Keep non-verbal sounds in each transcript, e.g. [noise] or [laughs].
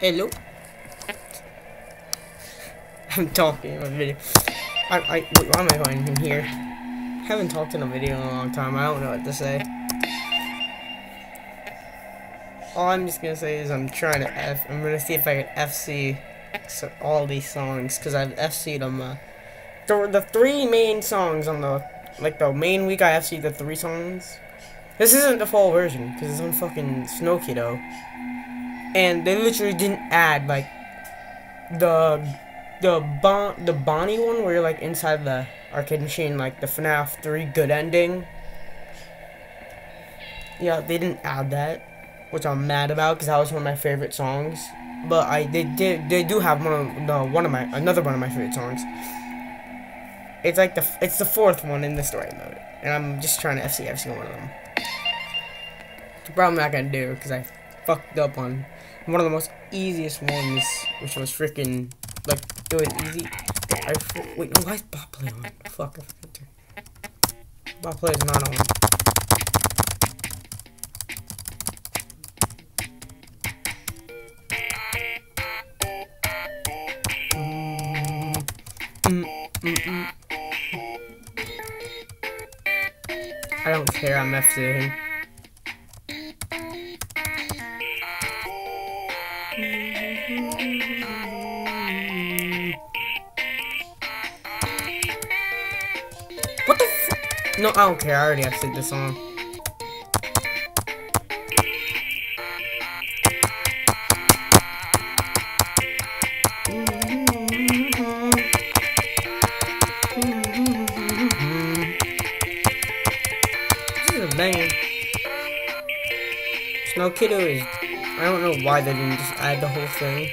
Hello. I'm talking in a video. I, I, why am I going in here? I haven't talked in a video in a long time. I don't know what to say. All I'm just gonna say is I'm trying to F. I'm gonna see if I can FC all these songs because I've FC'd them. Uh, the, the three main songs on the like the main week I FC'd the three songs. This isn't the full version because it's on fucking Snokido, and they literally didn't add like the the bon the Bonnie one where you're like inside the arcade machine, like the FNAF 3 good ending. Yeah, they didn't add that, which I'm mad about because that was one of my favorite songs. But I they did they do have one of the one of my another one of my favorite songs. It's like the it's the fourth one in the story mode, and I'm just trying to FC every single one of them. The problem I'm not gonna do because I fucked up on one of the most easiest ones, which was freaking like it was easy. I wait, why is bot play on? Fuck, I forgot to. Bot play is not on. Mm, mm, mm, I don't care, I'm FCing. What No, I don't care, I already this song. This is a banger. Snokido is. I don't know why they didn't just add the whole thing.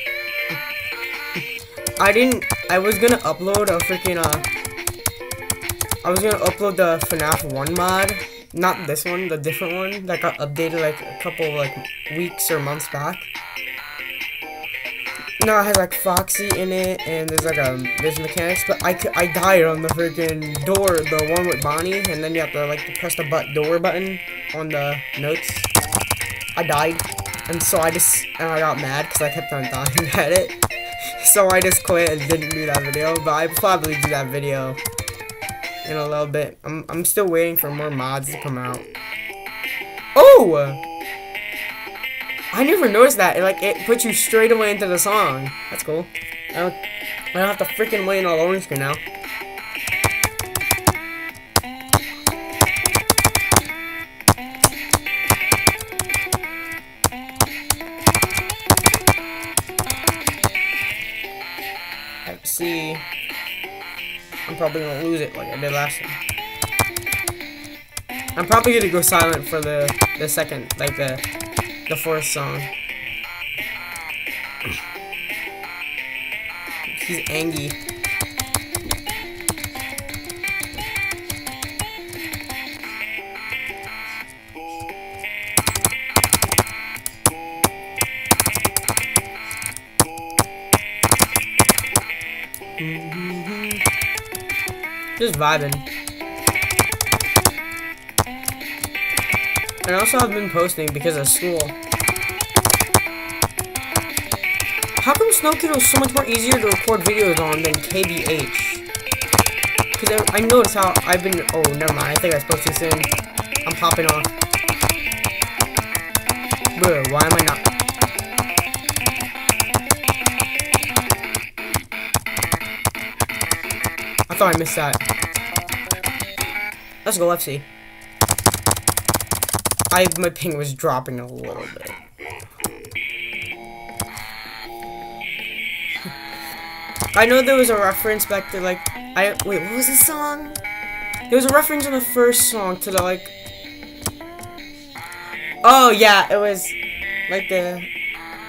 [laughs] I didn't. I was gonna upload a freaking uh. I was gonna upload the FNAF 1 mod. Not this one, the different one that got updated like a couple like weeks or months back. No, it has like Foxy in it, and there's like a there's mechanics, but I, I died on the freaking door, the one with Bonnie, and then you have to like press the butt door button on the notes. I died, and so I just and I got mad because I kept on dying [laughs] at it. So I just quit and didn't do that video, but I probably do that video in a little bit. I'm I'm still waiting for more mods to come out. Oh! I never noticed that. It, like, it puts you straight away into the song. That's cool. I don't, I don't have to freaking wait on the loading screen now. Probably gonna lose it like I did last time. I'm probably gonna go silent for the the second, like the the fourth song. He's angry. Just vibing. And also I've been posting because of school. How come Snow is so much more easier to record videos on than KBH? Because I, I noticed how I've been... Oh, never mind. I think I spoke too soon. I'm popping off. Bro, why am I not... thought I missed that. Let's go, see. I my ping was dropping a little bit. I know there was a reference back to like I wait, what was the song? There was a reference in the first song to the like Oh yeah, it was like the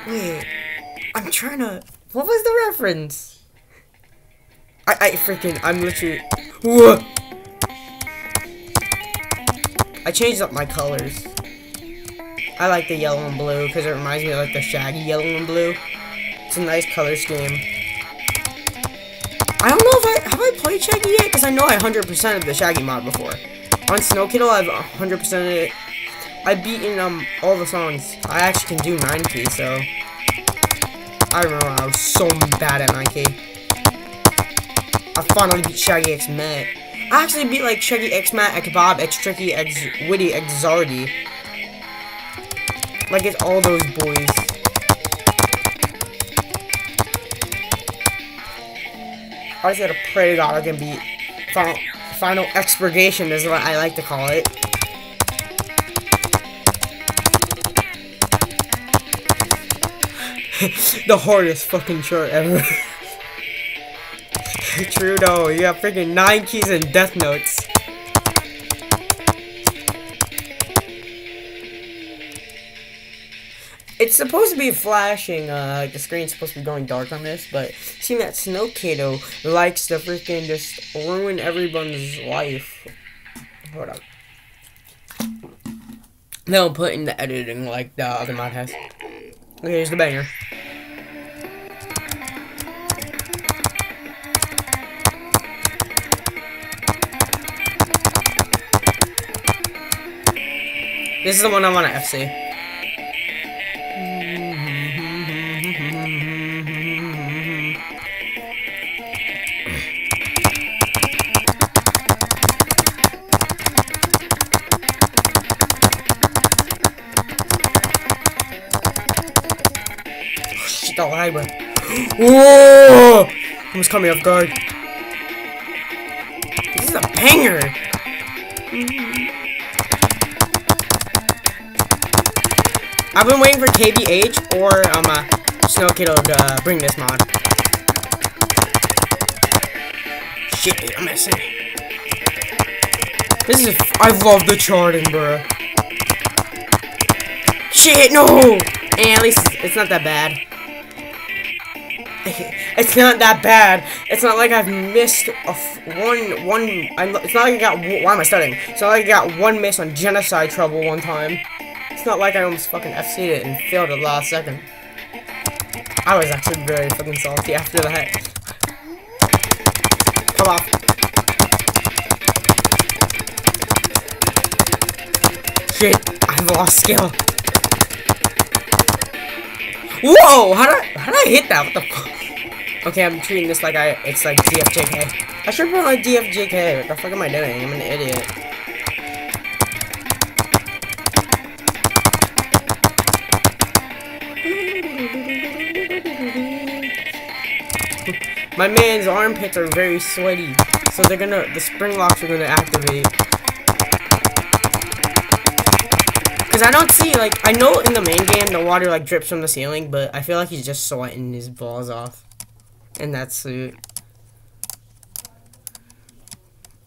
wait. I'm trying to what was the reference? I I freaking I'm literally Whoa. I changed up my colors. I like the yellow and blue because it reminds me of like the shaggy yellow and blue. It's a nice color scheme. I don't know if I have I played Shaggy yet because I know I 100% of the Shaggy mod before. On Snokido, I've 100% of it. I've beaten um all the songs. I actually can do 9 keys, so I remember I was so bad at 9K. I finally beat Shaggy X Matt. I actually beat like Shaggy X Matt, X Bob, X Tricky, X Witty, X Zardy. Like it's all those boys. I just gotta pray to God I can beat final, final expurgation is what I like to call it. [laughs] the hardest fucking chart ever. [laughs] Though, you have freaking nine keys and death notes. It's supposed to be flashing, uh, like the screen's supposed to be going dark on this, but seeing that Snokido likes to freaking just ruin everyone's life. Hold up. They'll put in the editing like the other mod has. Okay, here's the banger. This is the one I want to FC. The lag, bro. Whoa! Almost caught me off guard. This is a banger! I've been waiting for KBH or um, uh, Snokido to uh, bring this mod. Shit, I'm missing. This is. I love the charting, bro. Shit, no! And at least it's not that bad. [laughs] it's not that bad. It's not like I've missed one one. I'm, it's not like I got. Why am I studying? It's not like I got one miss on genocide trouble one time. It's not like I almost fucking FC'd it and failed at the last second. I was actually very fucking salty after that. Come off. Shit, I've lost skill. Whoa! How did I, how did I hit that? What the fuck? Okay, I'm treating this like I it's like DFJK. I should put on DFJK. What the fuck am I doing? I'm an idiot. My man's armpits are very sweaty, so they're gonna, the spring locks are gonna activate. Cause I don't see, like, I know in the main game the water, like, drips from the ceiling, but I feel like he's just sweating his balls off. In that suit.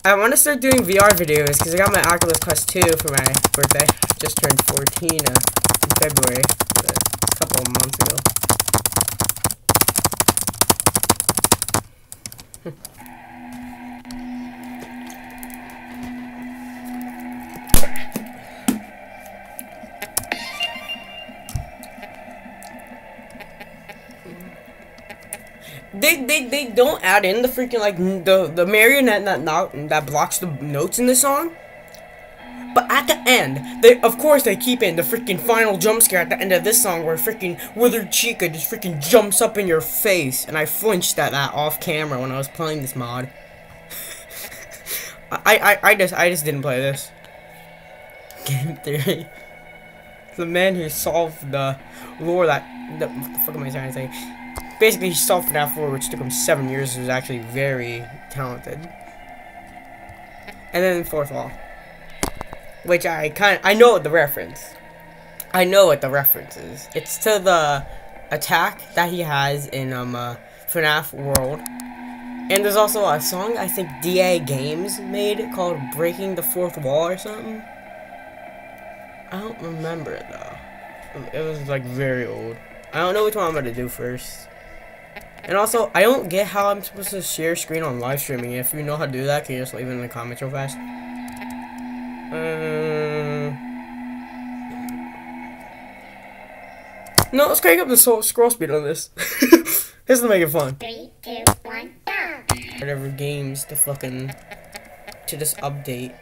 I want to start doing VR videos, because I got my Oculus Quest 2 for my birthday. Just turned 14 uh, in February, a couple months ago. They, they they don't add in the freaking like the the marionette that not, that blocks the notes in the song. But at the end, they of course they keep in the freaking final jump scare at the end of this song where freaking Withered Chica just freaking jumps up in your face, and I flinched at that off camera when I was playing this mod. [laughs] I, I I just I just didn't play this. Game theory. [laughs] The man who solved the lore that the, what the fuck am I trying to say? Basically he solved FNAF 4, which took him seven years. He was actually very talented. And then fourth wall, which I kind I know the reference. I know what the reference is. It's to the attack that he has in um uh, FNAF World. And there's also a song I think DA Games made called "Breaking the Fourth Wall" or something. I don't remember it though. It was like very old. I don't know which one I'm gonna do first. And also, I don't get how I'm supposed to share screen on live streaming. If you know how to do that, can you just leave it in the comments real fast? Uh, no, let's crank up the scroll speed on this. this is make it fun. Three, two, one. Whatever games to fucking to just update.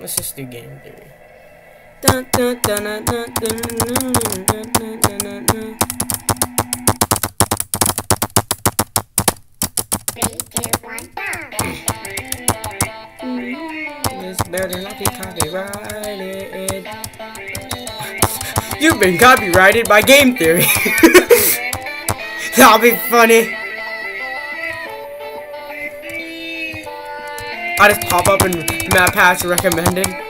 Let's just do game theory. Better not be copyrighted. You've been copyrighted by Game Theory. [laughs] That'll be funny. I just pop up in MatPat recommended.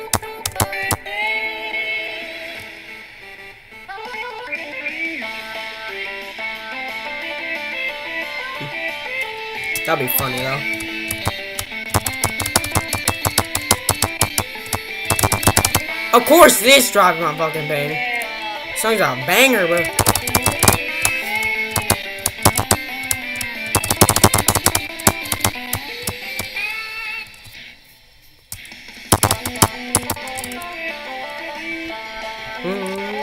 That'd be funny though. Of course this dropping my fucking pain. Song's a banger, bro. Mm-hmm.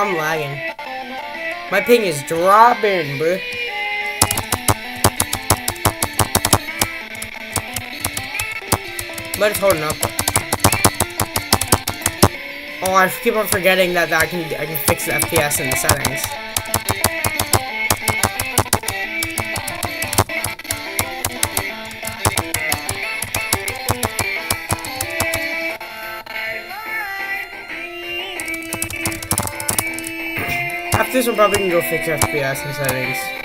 I'm lagging. My ping is dropping, bro. But it's holding up. Oh, I keep on forgetting that, that I can I can fix the FPS in the settings. After this, I'm probably gonna go fix FPS in settings.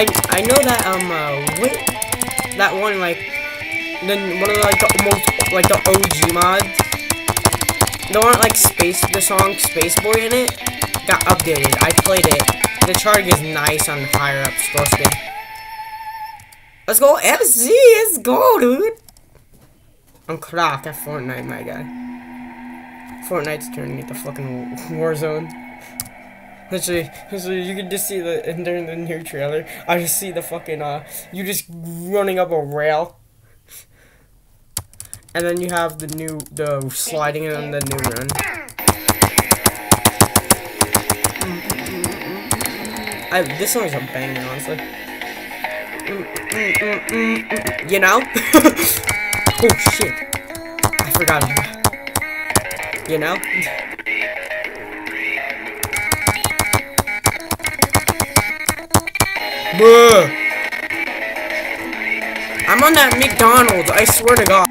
I I know that um uh that one like then one of the, like the most like the OG mods the one like space the song Space Boy in it got updated. I played it. The chart is nice on higher up score speed. Let's go FC. Let's go, dude. I'm cracked at Fortnite, my guy. Fortnite's turning into fucking Warzone. Literally, literally, you can just see the and during the new trailer. I just see the fucking uh, you just running up a rail, and then you have the new the sliding and the new run. I this song is a banger, honestly. You know? [laughs] oh shit! I forgot. You know? [laughs] Bruh. I'm on that McDonald's, I swear to God.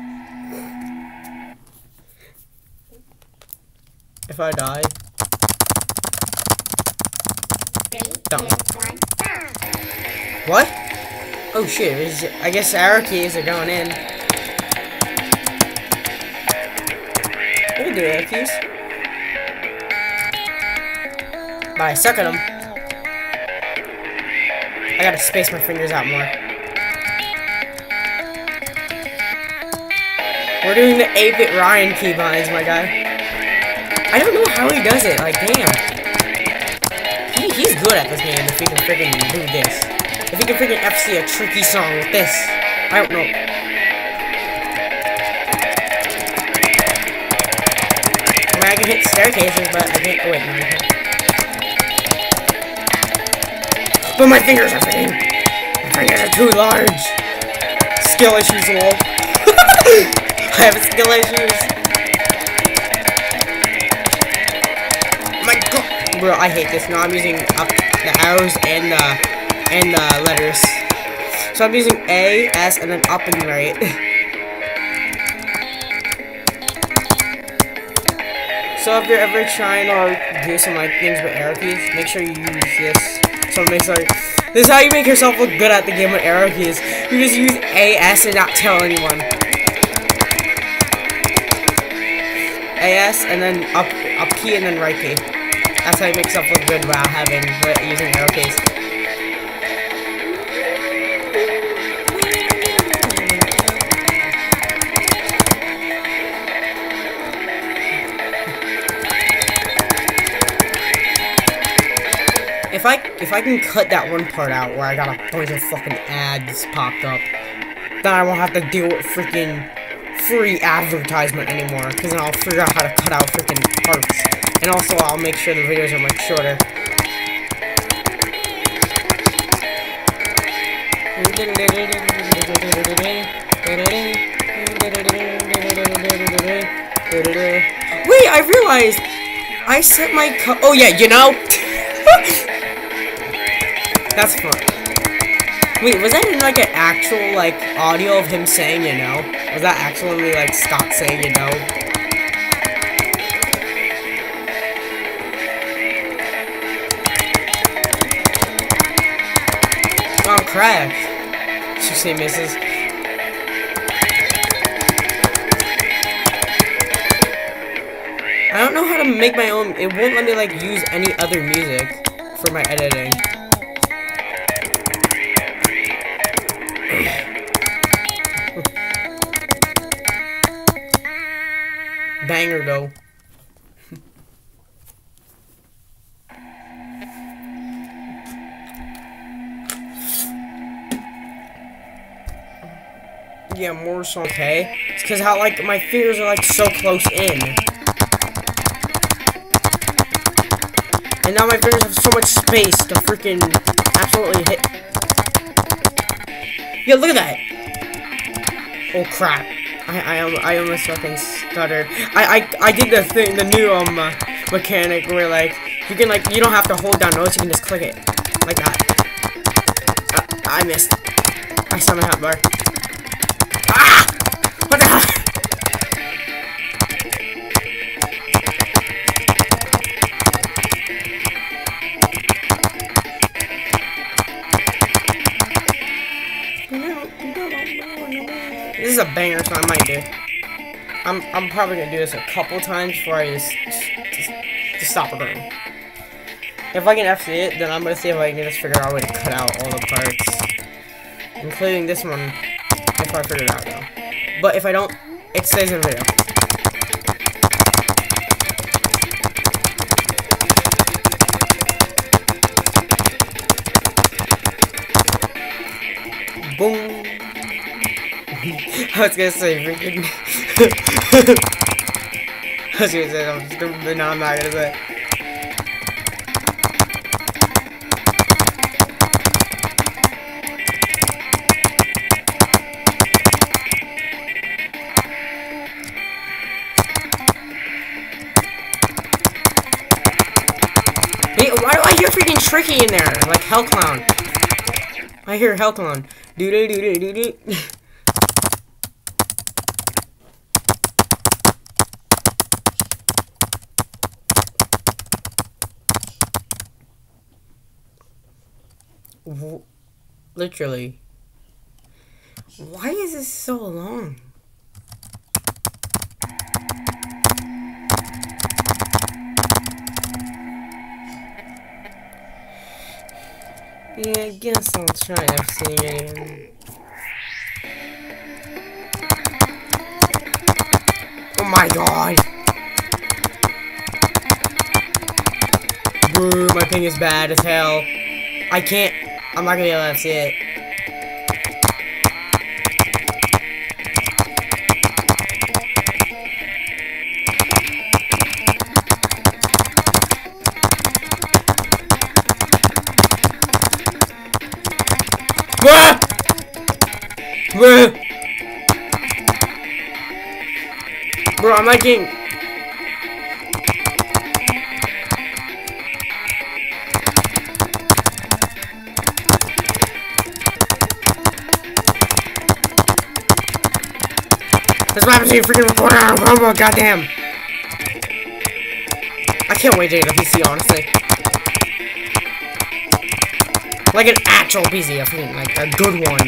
If I die. What? Oh shit, is, I guess our keys are going in. We do arrow keys. I suck at them. I gotta space my fingers out more. We're doing the 8-bit Ryan keybinds, my guy. I don't know how he does it, like, damn. He, he's good at this game if he can freaking do this. If he can freaking FC a tricky song with this. I don't know. I can hit staircases, but I can't. Oh, wait, no, I can't. But my fingers are big. My fingers are too large. Skill issues, lol. [laughs] I have skill issues. My god. Bro, I hate this. Now I'm using up the arrows and the and the letters. So I'm using A, S, and then up and right. [laughs] So if you're ever trying to do some like things with arrow keys, make sure you use this. This is how you make yourself look good at the game with arrow keys. You just use A S and not tell anyone. A S and then up up key and then right key. That's how you make yourself look good while having using arrow keys. I if I can cut that one part out where I got a bunch of fucking ads popped up, then I won't have to deal with freaking free advertisement anymore. Because then I'll figure out how to cut out freaking parts, and also I'll make sure the videos are much shorter. Wait, I realized I set my Oh yeah, you know. [laughs] That's fun. Wait, was that in like an actual like audio of him saying you know? Was that actually like Scott saying you know? Oh crap. She say misses. I don't know how to make my own. It won't let me like use any other music for my editing. Banger though. yeah, more song. Okay, it's because how like my fingers are like so close in. And now my fingers have so much space to freaking absolutely hit. Yeah, look at that. Oh crap. I I I almost fucking stuttered. I I I did the thing, the new um uh, mechanic where like you can like you don't have to hold down notes, you can just click it like that. Uh, I missed. I saw my hotbar. Ah! A banger, so I might do. I'm I'm probably gonna do this a couple times before I just just, just stop recording. If I can FC it, then I'm gonna see if I can just figure out a way to cut out all the parts, including this one. If I figure it out though, but if I don't, it stays in the video. Boom. I was gonna say freaking. [laughs] I was gonna say something stupid, but no, I'm not gonna say. Hey, why do I hear freaking Tricky in there? Like Hell Clown. I hear Hell Clown. Doo doo doo doo doo [laughs] doo. Literally. Why is this so long? Yeah, I guess I'll try FC again. Oh my god! My ping is bad as hell. I can't. I'm not gonna be able to see it. Bro, I'm not getting. That's what happens when you freaking record on a goddamn! I can't wait to get a PC, honestly. Like an actual PC, I think, like a good one.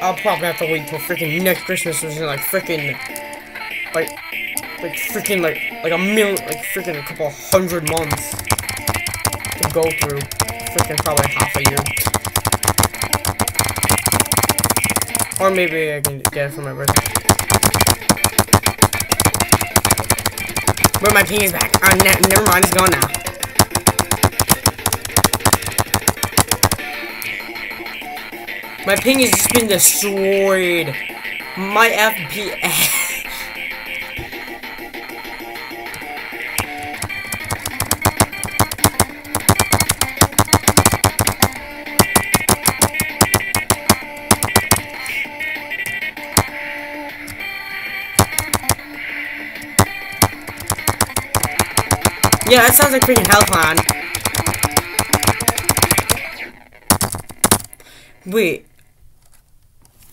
I'll probably have to wait till freaking next Christmas, or is like freaking, like, like freaking like like a million, like freaking a couple hundred months to go through. Freaking probably half a year. Or maybe I can get it for my birthday. But my ping is back. Uh, ne never mind, it's gone now. My ping has just been destroyed. My FPS. Yeah, that sounds like freaking Hellclown. Wait.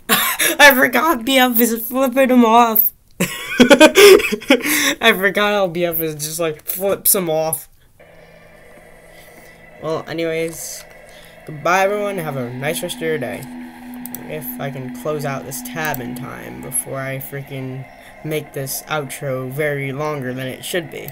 [laughs] I forgot BF is flipping him off. [laughs] I forgot how BF is just like flips him off. Well, anyways, goodbye everyone. Have a nice rest of your day. If I can close out this tab in time before I freaking make this outro very longer than it should be.